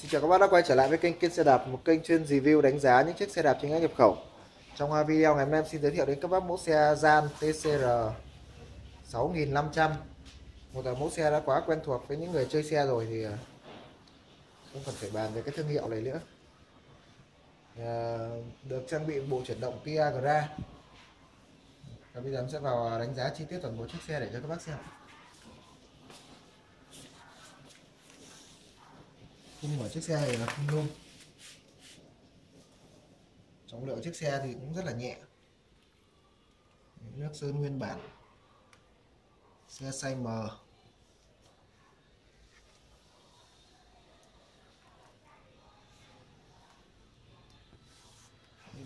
Xin chào các bác đã quay trở lại với kênh Kiên Xe Đạp, một kênh chuyên review đánh giá những chiếc xe đạp chính hãng nhập khẩu. Trong video ngày hôm nay em xin giới thiệu đến các bác mẫu xe Gian TCR 6500. Một mẫu xe đã quá quen thuộc với những người chơi xe rồi thì à, không cần phải bàn về cái thương hiệu này nữa. À, được trang bị bộ chuyển động Piagra. Và bây giờ em sẽ vào à, đánh giá chi tiết toàn bộ chiếc xe để cho các bác xem. Không mở chiếc xe này là không nhôm trọng lượng chiếc xe thì cũng rất là nhẹ. Nước sơn nguyên bản. Xe xanh mờ.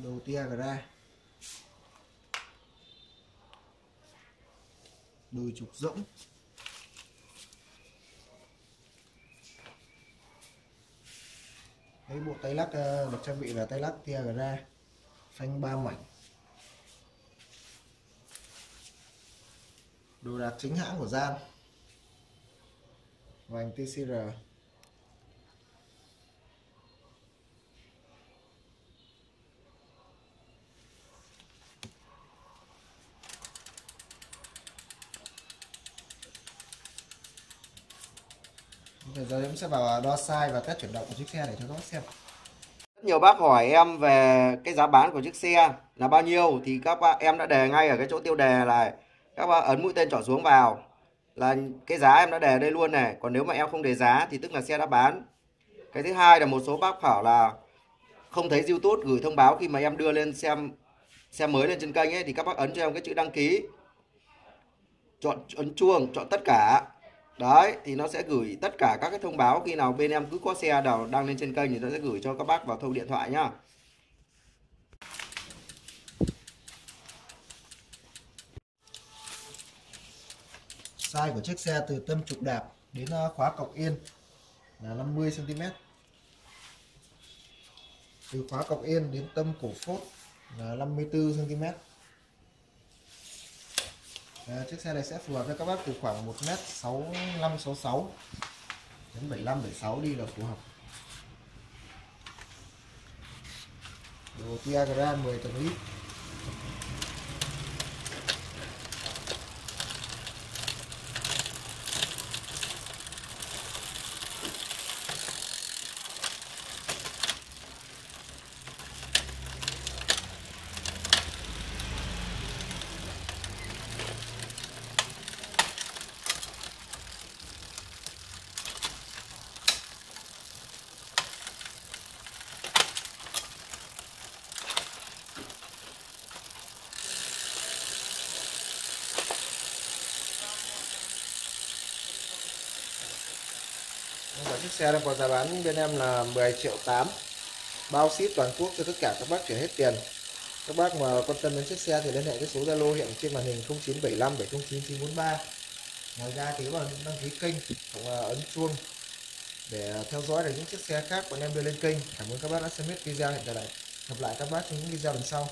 Đầu tia ra. Đùi trục rỗng. Đấy, bộ tay lắc ờ, được trang bị là tay lắc Tiagra phanh ba mảnh. Đồ đạc chính hãng của Gian. Vành TCR Bây giờ em sẽ vào đo size và test chuyển động của chiếc xe để cho các bác xem. Rất nhiều bác hỏi em về cái giá bán của chiếc xe là bao nhiêu thì các bác em đã đề ngay ở cái chỗ tiêu đề là Các bác ấn mũi tên trỏ xuống vào là cái giá em đã đề đây luôn này. Còn nếu mà em không đề giá thì tức là xe đã bán. Cái thứ hai là một số bác bảo là không thấy YouTube gửi thông báo khi mà em đưa lên xem xe mới lên trên kênh ấy thì các bác ấn cho em cái chữ đăng ký. Chọn ấn chuông, chọn tất cả đấy, thì nó sẽ gửi tất cả các cái thông báo khi nào bên em cứ có xe nào đăng lên trên kênh thì nó sẽ gửi cho các bác vào thông điện thoại nhá. Size của chiếc xe từ tâm trục đạp đến ờ, khóa cọc yên là 50 cm từ khóa cọc yên đến tâm cổ phốt là 54 cm à, chiếc xe này sẽ phù hợp cho các bác từ khoảng 1m65 66 đến 75 76 đi là phù hợp. Đồ Tiagra 10 tầng lít. Vâng, và chiếc xe đang có giá bán bên em là 10 triệu 8 bao ship toàn quốc cho tất cả các bác chuyển hết tiền. Các bác mà quan tâm đến chiếc xe thì liên hệ với số Zalo hiện trên màn hình 0975 709 943 ngoài ra thì các đăng ký kênh hoặc là ấn chuông để theo dõi được những chiếc xe khác bọn em đưa lên kênh. Cảm ơn các bác đã xem hết video. Hẹn gặp lại gặp lại các bác trong những video lần sau.